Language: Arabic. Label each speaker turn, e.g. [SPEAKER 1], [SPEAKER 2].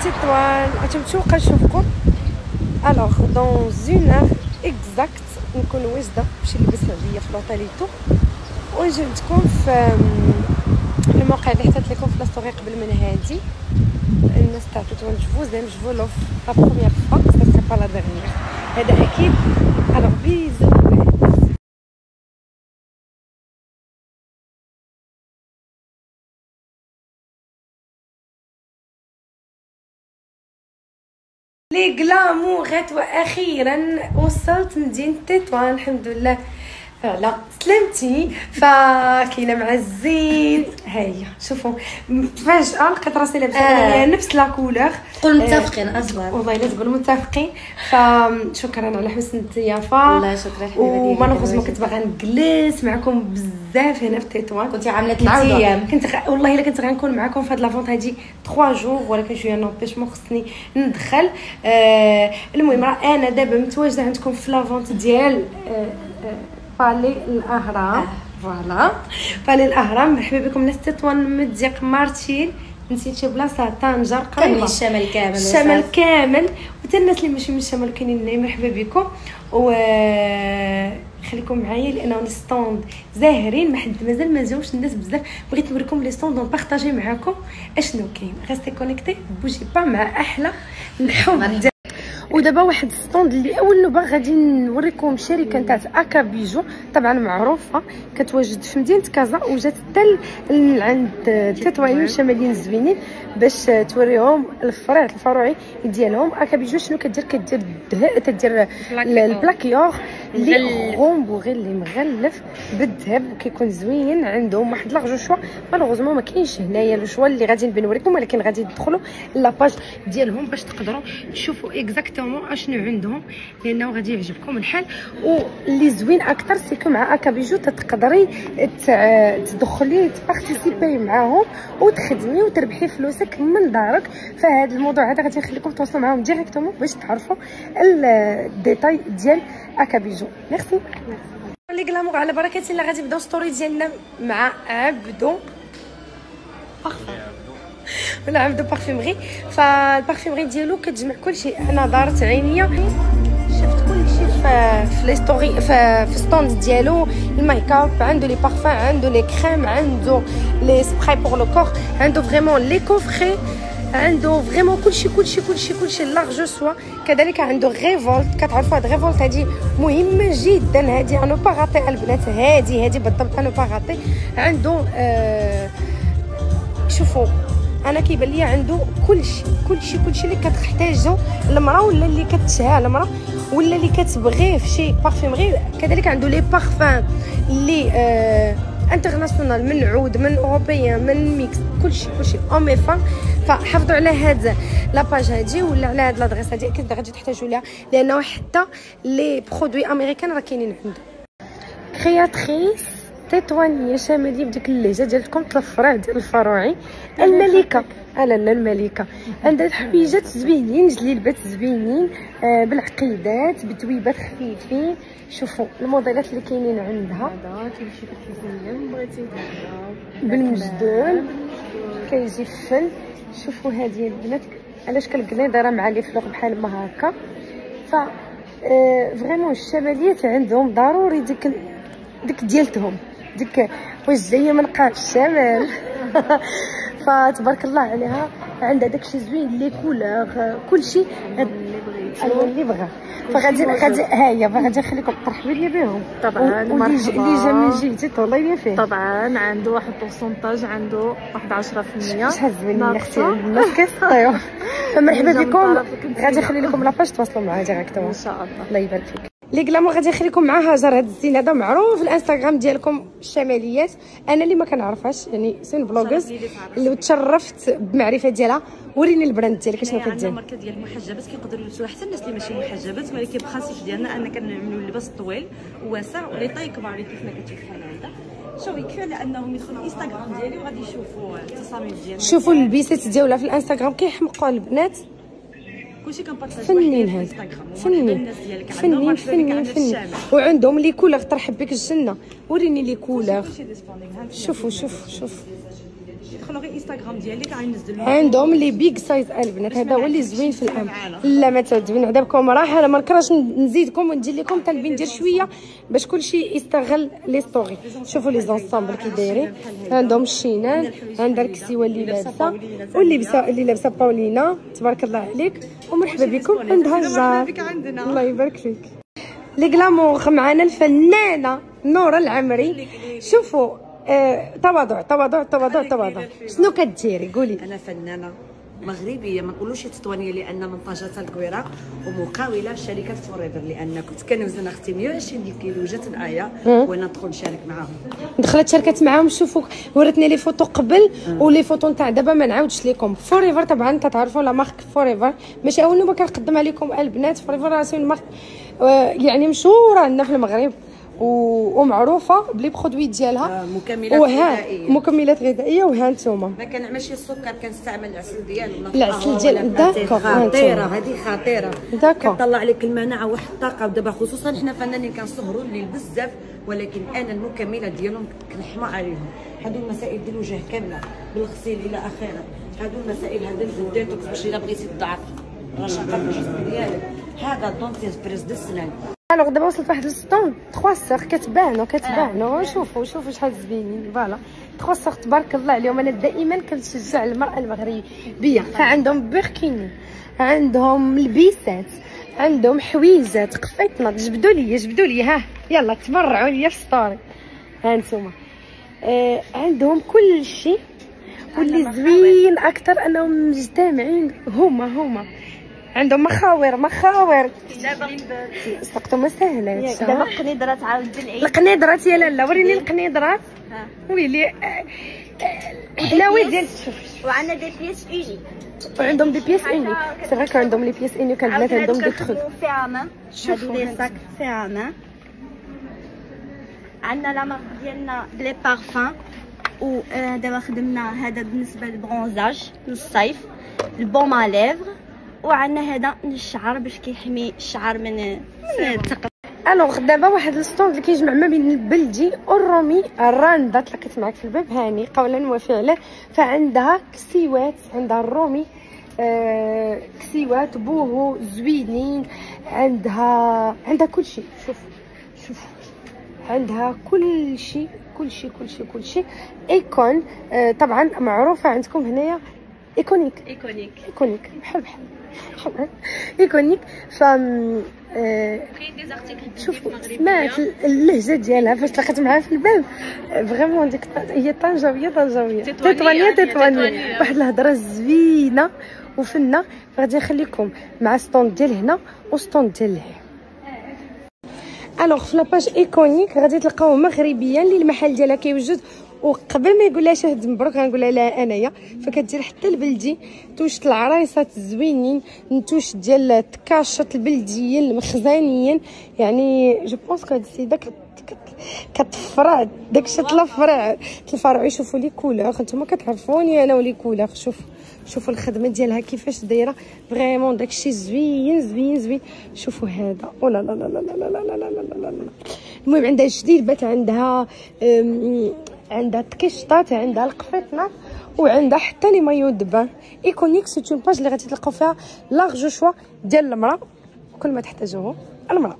[SPEAKER 1] تطوان غتمشيو كنشوفكم alors دون زون exacte نكون واجده نمشي نلبس عليا في l'hôtel et tout ونجي عندكم في الموقع اللي حطيت لكم في la story قبل من هادي الناس تاع تطوان je vous aime je vous love la première fois c'est pas la dernière هذا أكيد alors bisous les glamourات وأخيرا وصلت مدينة تطوان الحمد لله. فعلا سلامتي. فكاينه مع الزين هيا شوفوا. فجأة لقيت راسي لابسة
[SPEAKER 2] آه.
[SPEAKER 1] آه. نفس la couleur
[SPEAKER 2] تقول متفقين أصلا
[SPEAKER 1] والله لا تقولوا متفقين. فشكرا على حسن الضيافة.
[SPEAKER 2] والله شكرا حبيبتي
[SPEAKER 1] وما نغوز ما كنت باغا نجلس معكم بزاف هنا في تطوان
[SPEAKER 2] كنتي عاملة ثلاث. أيام.
[SPEAKER 1] كنت غ... والله إلا كنت غنكون معكم في هاد la vente هادي 3 jours ولكن شوية un empêchement خصني ندخل. آه المهم راه أنا دابا متواجدة عندكم في la vente ديال آه آه Palais الأهرام. voilà. Palais الأهرام مرحبا بكم ناس تطوان مديق مارتيل نسيت شي بلاصه طنجه قريبة.
[SPEAKER 2] الشمال كامل
[SPEAKER 1] الشمال. كامل. وحتى الناس اللي ماشي من الشمال كاينين هنايا مرحبا بكم. و خليكم معايا لأنه ال stand زاهرين. ما حد مازال ما جاوش الناس بزاف. بغيت نوريكم les stands ونبارطاجي معاكم. أشنو كاين؟ restez connectés bougez pas مع أحلى. الحب ودابا واحد ال stand اللي أول نوبة غادي نوريكم شركة نتاع Aka Bijoux طبعا معروفة كتواجد في مدينة كازا وجات حتى عند التطوانيين الشماليين الزوينين باش توريهم الفرع الفروعي ديالهم. Aka Bijoux شنو كدير؟ كدير الذهب كدير ال- ال plaqué or اللي غومبوغي اللي مغلف بالذهب وكيكون زوين عندهم واحد large choix. malheureusement ما كاينش هنايا le choix اللي غادي نوريكم ولكن غادي تدخلوا la page ديالهم باش تقدروا تشوفوا exactement اشنو عندهم لأنه غادي يعجبكم الحال. واللي زوين أكثر c'est que مع Aka Bijoux تقدري تع- تدخلي تبارتيسيبي معاهم وتخدمي وتربحي فلوسك من دارك. فهذا الموضوع هذا غادي نخليكم تواصلوا معاهم directement باش تعرفوا ال- الديتاي ديال Aka Bijoux merci. les glamour على بركة الله غادي نبدأو story ديالنا مع عبدو. ولا عبدو parfumerie فال parfumerie ديالو كتجمع كلشي. أنا دارت عينيا. شفت كلشي في في les story في في stand ديالو. ال make up عنده les parfums عنده les crèmes عنده les sprays pour le corps عنده vraiment les coffrets عنده vraiment كلشي كلشي كلشي كلشي large choix كذلك عنده ريفولت كتعرفوا هاد ريفولت هادي مهمة جدا. هادي à ne pas rater البنات. هادي هادي بالضبط à ne pas rater عنده آه شوفوا أنا كيبان لي عنده كلشي كلشي كلشي اللي كتحتاجو. المرأة ولا اللي كتشها المرأة ولا اللي كتبغيه في شي parfumerie كذلك عنده les parfums اللي آه international من عود من européen من mix كلشي كلشي. homme et femme فحافظوا على هاد la page هادي ولا على هاد l'adresse هادي. أكيد غادي تحتاجوا ليها. لأنه حتى les produits américains راه كاينين عنده créatrice تطوانيه شماليه بديك اللهجة ديالكم الفرع ديال الفروعي الملكة. لا لا الملكة. عندها حويجات زوينين جليلبات زوينين آه بالعقيدات بتويبات خفيفين. شوفوا الموديلات اللي كاينين عندها.
[SPEAKER 3] كيمشي
[SPEAKER 1] بالمجدول كيجي فن شوفوا هذه البنات علاش كنقلي دايره مع les vlogs بحال ما هكا. ف آه، vraiment الشماليات عندهم ضروري ديك ديك ديالتهم. ديك واش جاية من قاع الشمال فتبارك الله عليها عندها داكشي زوين les couleurs كلشي. ايوا اللي بغا. فغادي غادي ها هي فغادي نخليكم ترحبوا لي بهم
[SPEAKER 3] طبعاً،
[SPEAKER 1] ج- اللي جا من
[SPEAKER 3] مرحبا.
[SPEAKER 1] جهتي تهلاي لي فيه.
[SPEAKER 3] طبعا عنده واحد ال pourcentage عنده واحد 10%
[SPEAKER 1] شحال زوينين أختي
[SPEAKER 3] ناقصة.
[SPEAKER 1] الناس كيسطيو. فمرحبا بكم. غادي نخلي لكم la page تواصلوا معاها directement
[SPEAKER 3] إن شاء الله.
[SPEAKER 1] الله يبارك فيك. لي كلامو غادي نخليكم مع هاجر هاد الزين هذا معروف. الانستغرام ديالكم الشماليات أنا اللي ما كنعرفهاش يعني
[SPEAKER 3] c'est une blogueuse.
[SPEAKER 1] اللي تشرفت بالمعرفه ديالها. وريني ال brand ديالك شنو
[SPEAKER 4] عندنا
[SPEAKER 1] كدير.
[SPEAKER 4] ماركه ديال المحجبات كيقدروا يلبسوها حتى الناس اللي ماشي محجبات ولكن بخاصيش ديالنا أن كنعملوا اللباس طويل وواسع و les tailles كبار كيف ما كتشوف بحال هذا شوف يكفي على انهم يدخلوا الإنستغرام ديالي وغادي يشوفوا التصاميم ديالنا
[SPEAKER 1] شوفوا البيسات ديالها في الإنستغرام. كيحمقوا البنات.
[SPEAKER 4] كلشي كنبارطاج
[SPEAKER 1] فنين
[SPEAKER 4] الانستغرام
[SPEAKER 1] فنين. فنين فنين فنين. وعندهم لي كولور ترحب بك الجنة. وريني لي
[SPEAKER 4] كلشي ديسبوندينغ ها
[SPEAKER 1] شوفوا.
[SPEAKER 4] غير انستغرام
[SPEAKER 1] عندهم لي بيج سايز البنات هذا هو اللي زوين في الام لا ما تعجبني. عذابكم أنا ما نكرهش نزيدكم وندير لكم حتى ندير شوية باش كلشي يستغل لي ستوري شوفوا لي زونسامبل كي دايرين. عندهم الشينان عندها الكسيوه اللي لابسه واللي لابسه اللي لابسة باولينا. تبارك الله عليك. ومرحبا بكم. عندها الجار الله يبارك فيك. لي غلامور معنا الفنانة نورة العمري. شوفوا تواضع تواضع تواضع تواضع. شنو كديري قولي.
[SPEAKER 2] أنا فنانة مغربية ما نقولوش تطوانية لأن من طنجه الكويره ومقاوله شركة فوريفر لأن كنت كنوزن أختي 120 ديال الكيلو جات معايا وأنا ندخل نشارك معاهم.
[SPEAKER 1] دخلت شاركت معاهم شوفوا ورتني les photos قبل و les photos نتاع دابا ما نعاودش لكم Forever طبعا تعرفوا la marque Forever ماشي أول نوبة كنقدم عليكم البنات Forever راه c'est une marque يعني مشهورة عندنا في المغرب. ومعروفة ب les produits ديالها
[SPEAKER 2] آه، مكملات
[SPEAKER 1] وها
[SPEAKER 2] غذائية.
[SPEAKER 1] مكملات غذائية وها نتوما
[SPEAKER 2] ما كنعملش السكر كنستعمل العسل ديالو ولا
[SPEAKER 1] العسل ديال-.
[SPEAKER 2] d'accord،
[SPEAKER 1] خطيرة.
[SPEAKER 2] هذه خطيرة
[SPEAKER 1] d'accord.
[SPEAKER 2] كطلع لك المناعة واحد الطاقة ودابا خصوصا حنا فنانين كنسهروا الليل بزاف ولكن أنا المكملات ديالهم كنحمى عليهم هادو المسائل ديال الوجه كاملة بالغسيل إلى آخره هادو المسائل هذا ال détox باش إلا بغيتي تضعف رشاقة الجسم ديالك هذا dentifrice de السنان
[SPEAKER 1] alors دابا وصلت واحد ال stand 3 sœurs كتبانو كتبانو شوفوا شوفوا شحال زوينين voilà 3 sœurs تبارك الله عليهم أنا دائما كنشجع المراه المغربيه فعندهم burkini عندهم لبيسات عندهم حويجات قفيتنا جبدوا لي جبدوا لي ها. يلا تبرعوا لي في ستوري ها نتوما آه عندهم كل شيء. واللي زوين أكثر أنهم مجتمعين. هما هما. عندهم مخاور مخاور. صدقتو ما سهله
[SPEAKER 5] دابا قنيدرات عاود بالعيد
[SPEAKER 1] القنيدرات يا لالا وريني القنيدرات ويلي آه، آه، الحلاوه ديال
[SPEAKER 5] وعندنا دي بيس ايجي
[SPEAKER 1] وعندهم دي بيس إني. سي فري عندهم لي بيس إني كان البنات عندهم دي تخوك
[SPEAKER 5] فيها مان
[SPEAKER 1] شوفوا
[SPEAKER 5] لي. ساك فيها مان عندنا لا مارك ديالنا بلي بارفان. و آه، دابا خدمنا هذا بالنسبة للبرونزاج للصيف البوم ا ليفر وعندنا هذا للشعر باش كيحمي الشعر من من
[SPEAKER 1] ألوغ دابا واحد الستوند اللي كيجمع ما بين البلدي والرومي الراندا تلاقيت معك في الباب. هاني قولا وفعلا. فعندها كسيوات عندها الرومي آه كسيوات boho زوينين عندها عندها كل شيء شوف شوف عندها كل شيء كل شيء كل شيء كل شيء إيكون آه طبعا معروفة عندكم هنايا Iconique.
[SPEAKER 5] Iconique.
[SPEAKER 1] Iconique. بحال بحال. Iconique ف آه
[SPEAKER 5] كاين des articles
[SPEAKER 1] شوف سمعت اللهجه ديالها فاش تلاقيت معاها في الباب vraiment ديك هي طنجاويه طنجاويه تطوانيه تطوانيه واحد الهضره زوينه وفنه غادي نخليكم مع stand ديال هنا و stand ديال لهيه alors في la page Iconique غادي تلقاو مغربيه اللي المحل ديالها كيوجد وقبل ما يقول لها شهد مبروك غنقول لها انايا فكدير حتى البلدي توش العرايسات الزوينين نتوش ديال التكاشط البلديين المخزنيين يعني je pense que هاد السيده كت كت- كتفرع داكشي تلفرع تلفرعوا يشوفوا les couleurs نتوما كتعرفوني أنا و les couleurs شوف شوفوا الخدمه ديالها كيفاش دايره vraiment داكشي زوين زوين زوين شوفوا هذا أو لا لا لا لا لا لا لا لا لا المهم عندها جديد عندها أم، عندها تكشطات عندها القفيطنات وعندها حتى les maillots de bain Iconique c'est une page اللي غادي تلقاو فيها لارج شوا ديال المرأة كل ما تحتاجوه المرأة.